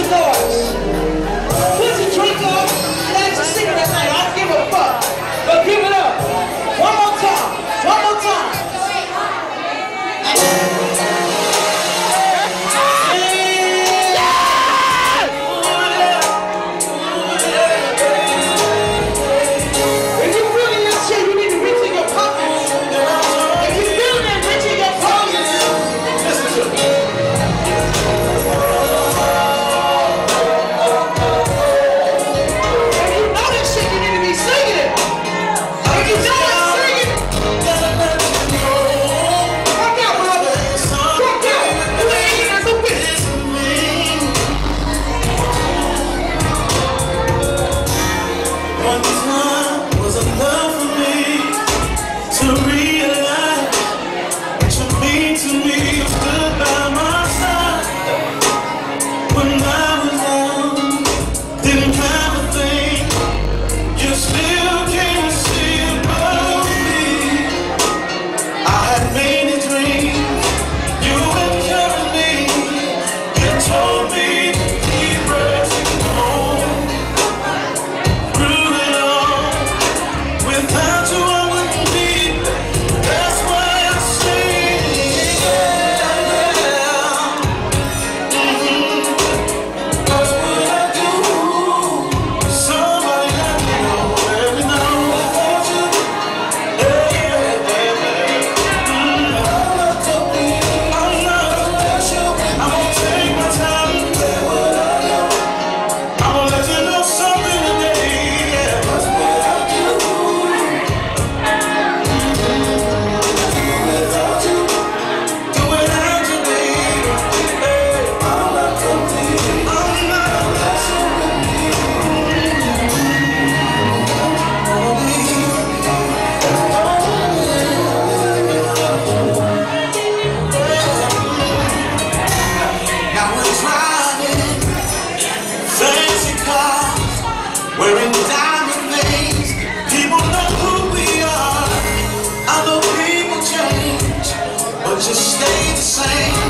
Шипова. You stay the same.